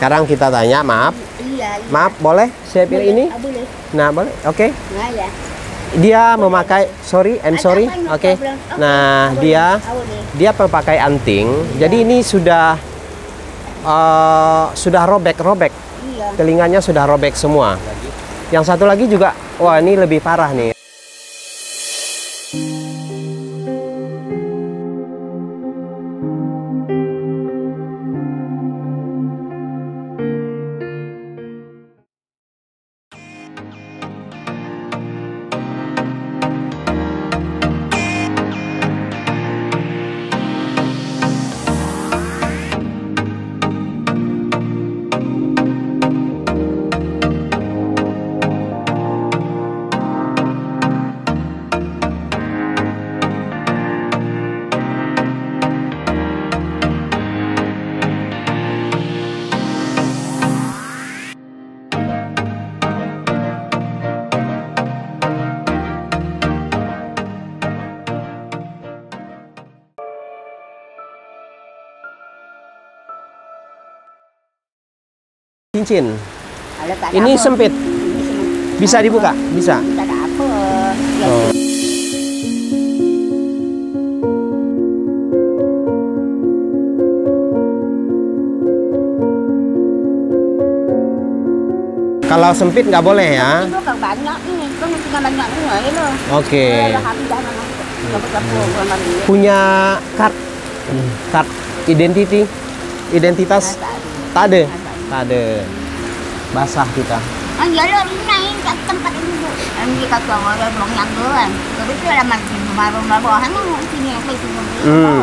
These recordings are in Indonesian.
Sekarang kita tanya, maaf. Iya, iya. Maaf, boleh saya pilih Boleh, ini? ah, boleh. Nah, boleh. Oke. Nah, ya. Dia memakai sorry, I'm sorry. Oke. problem. Oke, Nah, boleh. dia Ah, boleh. dia memakai anting. Jadi ini sudah eh, sudah robek-robek. Iya. Telinganya sudah robek semua. Yang satu lagi juga, wah ini lebih parah nih. Cincin. Ini sempit. Bisa dibuka? Bisa. Oh. Kalau sempit nggak boleh ya. Ya. Oke. Orang bagi. Punya kart, kart identity, identitas Tak ada. Tak ada. Ada. Ada. Basah kita. Ah, ya ini naik kat tempat dia kata orang dia belum nyangka kan. Tapi tu lah macam baru-baru. Hanya sini apa itu. Hmm.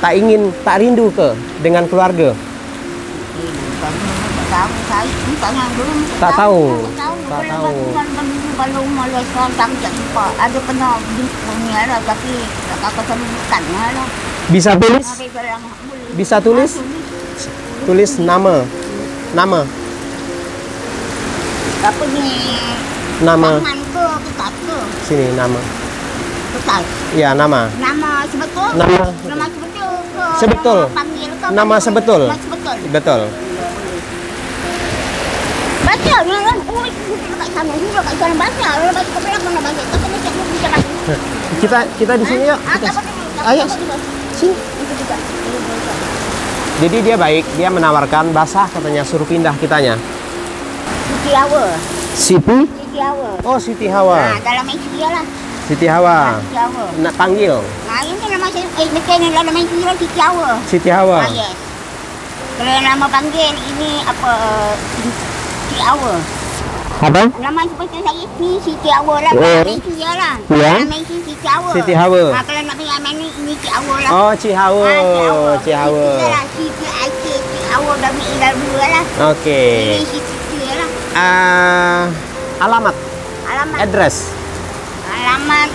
Tak ingin, tak rindu ke dengan keluarga? Tak tahu saya ni tak tahu. Tak tahu. Tak tahu. Tak Kalau tahu. Kalau kalau malas sekarang tak tak jumpa. Ada pernah punya lah tapi tak kata sama bukan lah. Bisa tulis? Bisa tulis? Tulis nama. Nama. Apa ni? Nama. Ketat ke? Sini nama. Ketat. Ya, nama. Nama sebetul? Nama. Nama sebetul? Sebetul. Nama panggil? Nama sebetul. Nama sebetul. Betul. Baca ni kan. Oh, juga baca. Kalau baca baca. Tapi bicara. Kita kita di sini yuk. Ah, Kita. Ayo. Sini. Itu juga. Jadi dia baik, dia menawarkan basah katanya suruh pindah kitanya. Siti Hawa. Siti? Siti Hawa. Oh, Siti Hawa. dalam main Siti lah. Siti Hawa. Siti Hawa. Nak panggil Nah, ini nama saya, eh, ni dalam main Siti Hawa. Siti Hawa. Ah, yes. Kalau nama panggil ini apa? Siti Hawa. Apa? Nama seperti saya ni Siti Hawa lah. Oh. Main Siti lah. Ya. Main Siti Hawa. Siti Hawa. Ah, kalau nak pinjam main ni, ini Siti Hawa lah. Oh, Cihawa. Ah, Cihawa. Siti lah. Siti Aisyah, Siti Hawa dah beli dah dua lah. Oke. Ini Siti lah. Ah, alamat, Alamat. address. Alamat.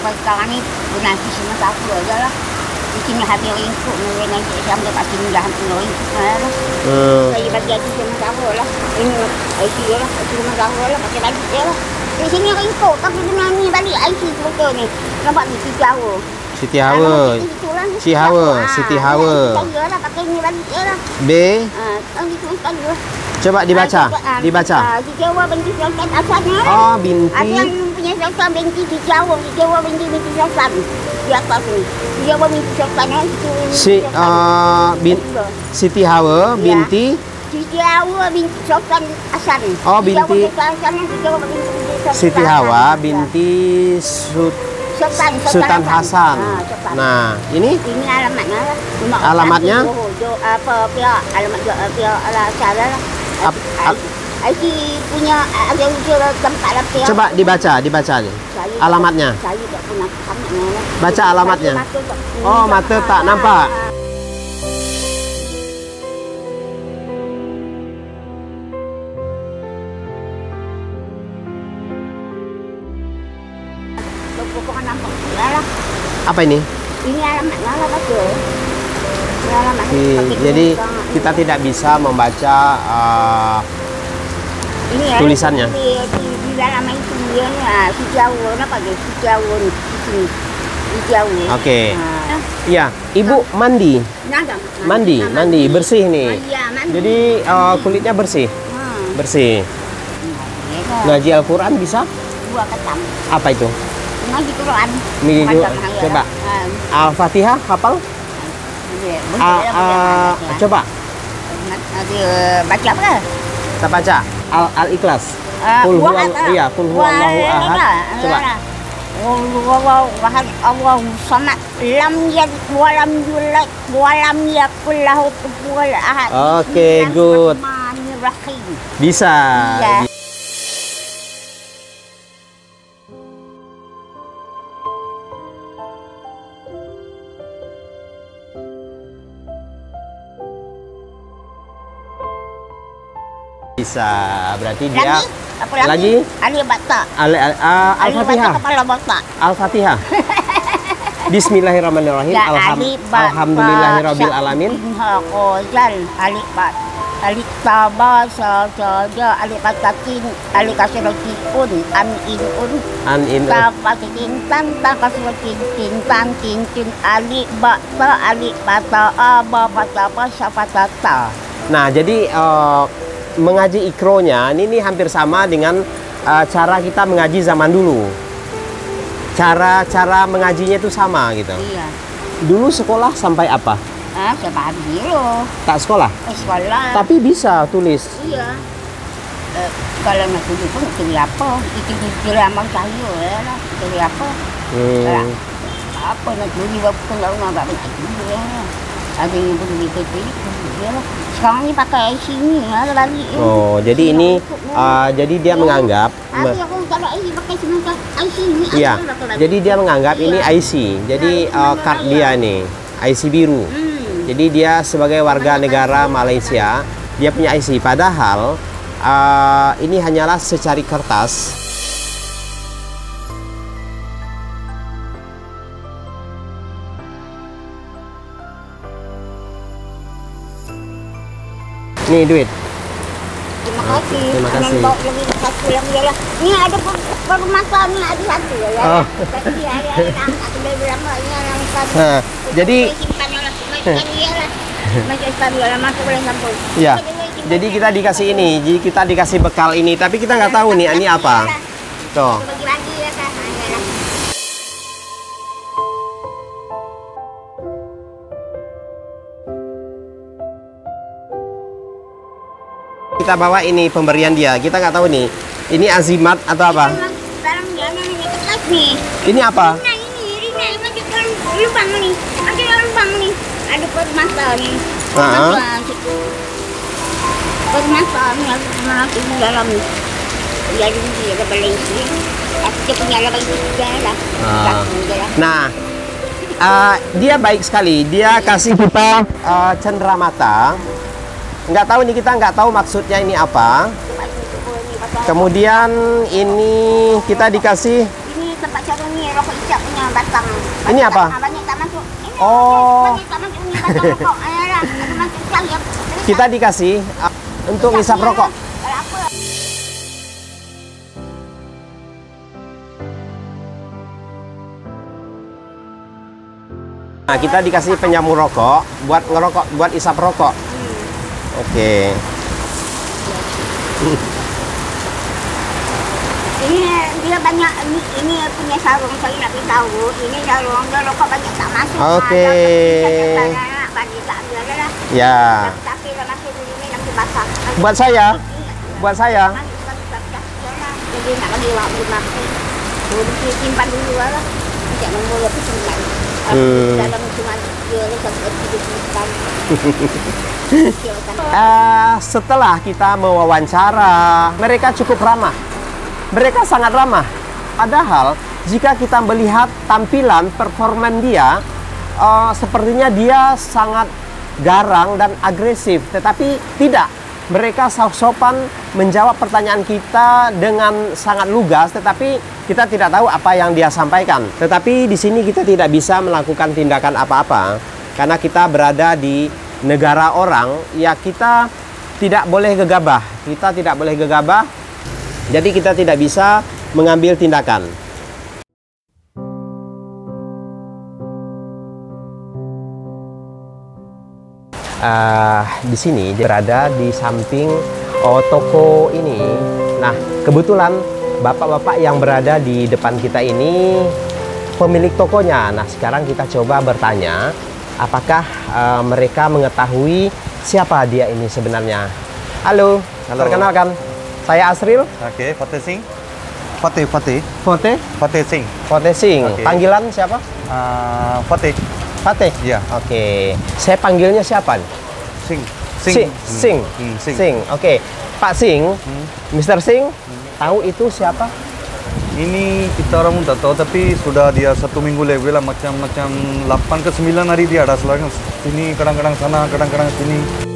Sekarang ni di sini satu aja lah. Di sini habis ringkuk. Mereka nanti sampai kat sini dah hampir ringkuk lah. Hmm. Saya bagi adik sama sama lah. Ini IC dia lah. Sama sama lah. Pakai balik dia lah. Di sini ringkuk. Tapi dengan ni balik IC betul ni. Nampak ni si Jawa. Siti Hawa. Si Hawa, Siti Hawa. Saya lah pakai ni balik dia lah. B. Ah, oh, gitu sekali lah. Coba dibaca. Ah, Dibaca. ah, Si Jawa binti Sultan asalnya lah. Oh, Ada binti. yang punya Sultan binti si Jawa. Si Jawa binti binti Sultan. Di atas ni. Si Jawa binti Sultan. eh, Si Sultan. ah, bin Siti Hawa Ya. binti Si Jawa binti Sultan Hasan. Oh, binti- Sultan Hasan, Sultan Siti Hasan. Hawa Ya. binti Sut Sultan, Sultan Hasan. Ah, Sultan. Nah, ini Ini alamatnya Alamatnya? apa alamat cara lah. IC punya ada ujian tempat lah pihak. coba dibaca, dibaca nih. Alamatnya. Saya tak. Baca alamatnya. Oh, mata tak nampak. Apa ini? Ini alamatnya lah. Ini pakai jadi kita tidak bisa membaca ah, Ini ya, tulisannya. Di, di, di dalam itu dia ah, di sini. jauh. Oke. Ha. Iya, Ibu mandi. Nada. Mandi, mandi, bersih nih. Iya, mandi. Jadi eh, kulitnya bersih, ha. bersih. Ya, Ngaji Al-Quran bisa? dua ketam. Apa itu? Ngaji Quran. Ngaji Quran. saya. Coba. Ha. Al-Fatihah hafal? Ah, ah, coba, baca apa? kita baca. Al Al-Ikhlas. Ah, Qul buah huwa- iya, qul Buah huwallahu ahad. Coba. Qul huwallahu ahad, Allahu samad, lam yalid wa lam yulad wa lam yakul lahu kufuwan ahad. Oke, good. Bisa. Iya. Bisa. Berarti dia Lagi? Apa lagi? Lagi? Ali bata. Al Al- ah, Al-Fatihah. kepala bata. Al-Fatihah. Bismillahirrahmanirrahim. Ya, Alham. Alhamdulillahirabbil alamin. Qazal ali bat. Ali taba saja ali batatin ali kasiratin am inun An in Tapatin tan tan kasiratin tin tan tin tin ali bata ali bata aba bata ba sapatata. Nah, jadi eh, mengaji ikronya ini, ini hampir sama dengan eh, cara kita mengaji zaman dulu. Cara-cara mengajinya itu sama gitu. Iya. Dulu sekolah sampai apa? Ah, lo? Tak sekolah, Sekolah. tapi bisa tulis. Iya. Eh, kalau nak tulis pun tulis apa? Itu tulis amal saya lah. Tulis apa? Hmm. Apa nak tulis apa pun tak nak tulis. Ada yang begitu lah. Sekarang ni pakai IC ni lah lagi. Oh, jadi ini eh, jadi dia menganggap Ada aku kalau IC pakai semacam IC ni. Iya. ada Jadi dia menganggap ini IC. Jadi eh, card dia nih, IC biru. Hmm. Jadi dia sebagai warga negara Malaysia, dia punya IC. Padahal uh, ini hanyalah secari kertas. Nih duit. Terima kasih. Terima kasih. Anak bawa lagi satu lagi lah. Ni ada per- permasalahan ni ada satu ya. Oh. Ada ini yang satu. Nah, jadi ya. Jadi kita dikasih ini, jadi kita dikasih bekal ini, tapi kita nggak tahu nih ini apa. Tuh. Kita bawa ini pemberian dia. Kita nggak tahu nih. Ini azimat atau apa? Ini apa? Ada dalam. Dia. Aku punya lah. Ah. Dia. Nah, uh, baik sekali. Dia kasih kita uh, cenderamata. Nggak tahu nih kita nggak tahu maksudnya ini apa. Kemudian ini kita dikasih Ini tempat cara ni rokok icap punya batang. Ini apa? Oh. Kita dikasih untuk ngisap rokok. Nah, kita dikasih penyamu rokok buat ngerokok, buat isap rokok. Oke. Ini dia banyak ini, ini punya sarung saya nak beritahu. Ini sarung dia rokok banyak tak masuk. Ah, tak ambil dah lah. Ya. Tapi masuk dulu ni nanti basah. Buat saya, buat saya. Jadi nak makan. Dulu dia simpan dulu lah. Tidak nombor lebih. Hmm. Dalam cuma Eh, setelah kita mewawancara, mereka cukup ramah. Mereka sangat ramah. Padahal jika kita melihat tampilan performan dia, eh, sepertinya dia sangat garang dan agresif. Tetapi tidak. Mereka sopan menjawab pertanyaan kita dengan sangat lugas, tetapi kita tidak tahu apa yang dia sampaikan. Tetapi di sini kita tidak bisa melakukan tindakan apa-apa karena kita berada di negara orang, ya kita tidak boleh gegabah. Kita tidak boleh gegabah. Jadi kita tidak bisa mengambil tindakan. Eh, di sini berada di samping oh, toko ini. Nah, kebetulan bapak-bapak yang berada di depan kita ini pemilik tokonya. Nah, sekarang kita coba bertanya apakah eh, mereka mengetahui siapa dia ini sebenarnya. Halo, Halo. perkenalkan. Saya Asril, Oke, Fateh Singh. Fateh, Fateh. Fote, Fateh Singh. Oke. Panggilan siapa? Ah, Fateh. Fateh. Iya. Oke. Saya panggilnya siapa? Singh. Sing. Sing. Hmm, Singh. Sing. Oke. Pak Sing, Hmm. Mr. Sing, tahu itu siapa? Ini kita orang tak tahu tapi sudah dia satu minggu lebih lah macam macam 8 ke 9 hari dia ada selalu sini kadang-kadang sana kadang-kadang sini.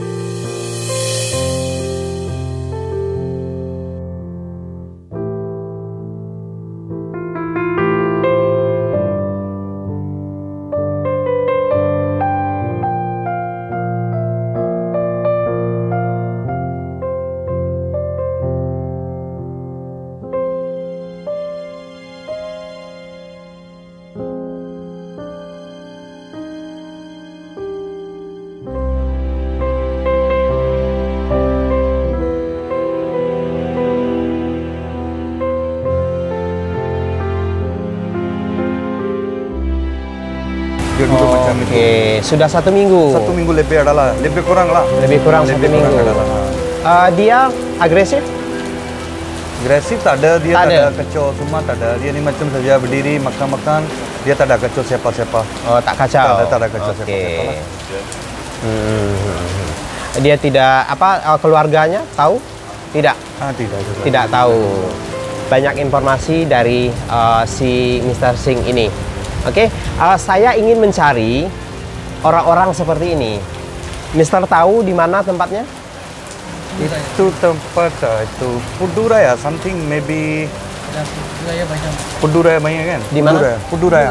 Sudah satu minggu. Satu minggu lebih adalah lebih kurang lah. Lebih kurang satu Lebih kurang minggu. adalah. Eh, dia agresif? Agresif tak ada, dia Tak tak, ada. ada. kacau semua tak ada. Dia ni macam saja berdiri makan-makan, dia tak ada kacau siapa-siapa. Oh, tak kacau. Tak ada, tak ada kacau Oke. siapa-siapa lah. Hmm. Dia tidak apa eh, keluarganya tahu? Tidak. Ah, tidak juga. tidak tahu banyak informasi dari uh, si Mr. Singh ini. Oke, uh, saya ingin mencari orang-orang seperti ini. Mister tahu di mana tempatnya? Itu tempat ah, itu Puduraya something maybe Budaya banyak. Puduraya banyak kan? Di mana? Puduraya. Puduraya.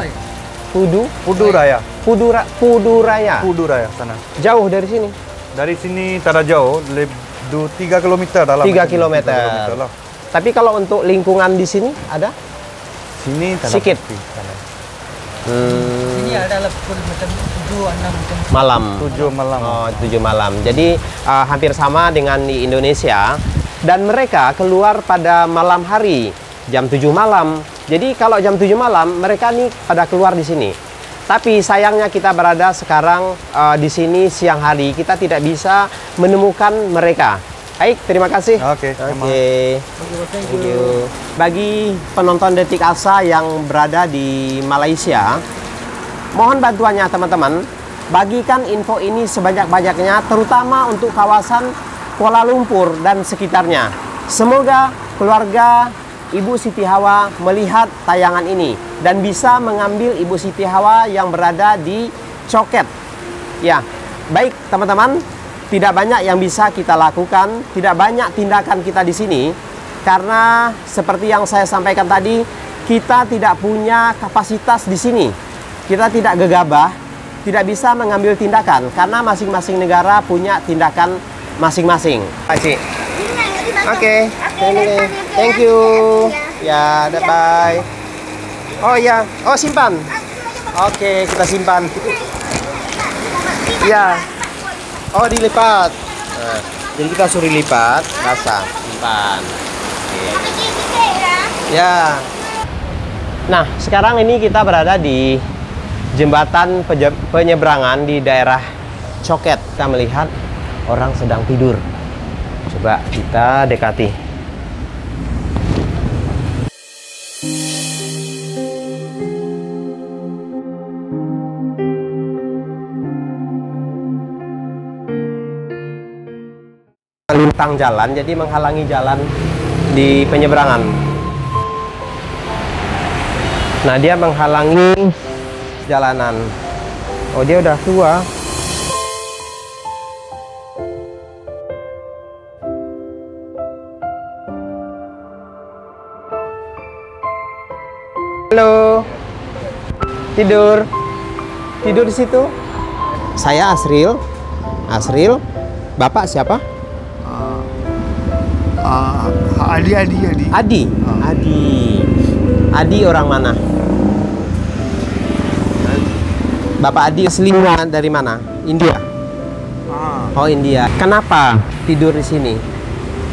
Pudu, Puduraya. Pudura, Puduraya. Puduraya sana. Jauh dari sini. Dari sini ada jauh, lebih 3 kilometer dalam. Tiga macam kilometer. tiga kilometer lah. Tapi kalau untuk lingkungan di sini ada? Sini tak ada Sikit. pasti, sana. Hmm, Ini adalah pukul macam 7, 6 macam malam. Tujuh malam. Oh, 7 malam. Jadi uh, hampir sama dengan di Indonesia dan mereka keluar pada malam hari jam 7 malam. Jadi kalau jam 7 malam mereka nih pada keluar di sini. Tapi sayangnya kita berada sekarang uh, di sini siang hari, kita tidak bisa menemukan mereka. Baik, terima kasih. Oke, Oke. sama. Thank you. Bagi penonton Detik Asa yang berada di Malaysia, mohon bantuannya teman-teman. Bagikan info ini sebanyak-banyaknya, terutama untuk kawasan Kuala Lumpur dan sekitarnya. Semoga keluarga Ibu Siti Hawa melihat tayangan ini dan bisa mengambil Ibu Siti Hawa yang berada di Coket. Ya, baik teman-teman, tidak banyak yang bisa kita lakukan, tidak banyak tindakan kita di sini karena seperti yang saya sampaikan tadi, kita tidak punya kapasitas di sini. Kita tidak gegabah, tidak bisa mengambil tindakan karena masing-masing negara punya tindakan masing-masing. Terima Oke, Oke, thank you. Ya, bye. Oh ya, oh simpan. Oke, kita simpan. Ya. Oh, dilipat. Nah, jadi kita suruh lipat, basah, simpan. Oke. Ya. Nah, sekarang ini kita berada di jembatan penyeberangan di daerah Coket. Kita melihat orang sedang tidur. Coba kita dekati. Lintang jalan, jadi menghalangi jalan di penyeberangan. Nah, dia menghalangi jalanan. Oh, dia udah tua. Halo. Tidur. Tidur di situ. Saya Asril. Asril. Bapak siapa? Adi Adi Adi. Adi. Adi. Adi orang mana? Bapak Adi aslinya dari mana? India. Ah, Oh India. Kenapa tidur di sini?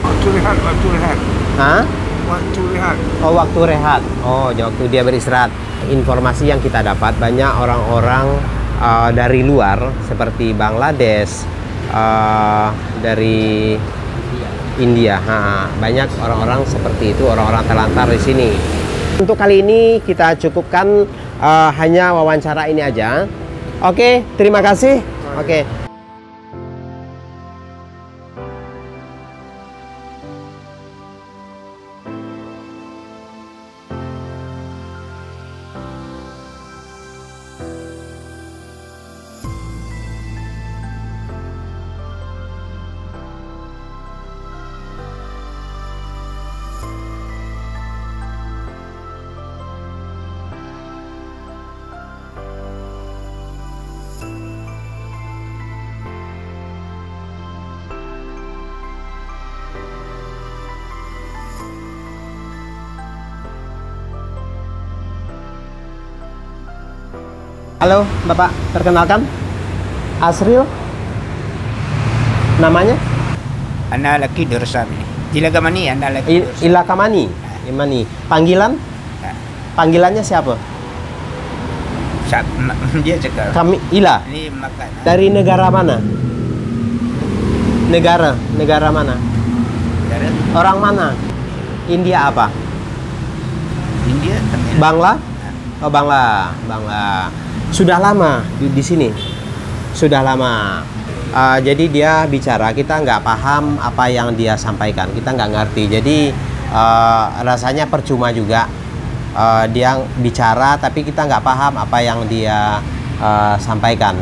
Waktu rehat, waktu rehat. Hah? Waktu rehat. Oh waktu rehat. Oh waktu dia beristirahat. Informasi yang kita dapat banyak orang-orang uh, dari luar seperti Bangladesh, uh, dari India. Ha, banyak orang-orang seperti itu, orang-orang terlantar di sini. Untuk kali ini kita cukupkan uh, hanya wawancara ini aja. Oke, terima kasih. Oke. Halo, Bapak, perkenalkan. Asril. Namanya? Anak lelaki Dursa ni. Jilaga mani anak lelaki I- Dursa. Ilakamani. Imani. Panggilan? Panggilannya siapa? Dia cakap. Kami Ila. Dari negara mana? Negara, negara mana? Orang mana? India apa? India. Bangla? Oh, Bangla, Bangla. Sudah lama di, di sini. Sudah lama. Uh, jadi dia bicara, kita nggak paham apa yang dia sampaikan. Kita nggak ngerti. Jadi uh, rasanya percuma juga. Uh, dia bicara, tapi kita nggak paham apa yang dia uh, sampaikan.